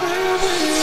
Baby.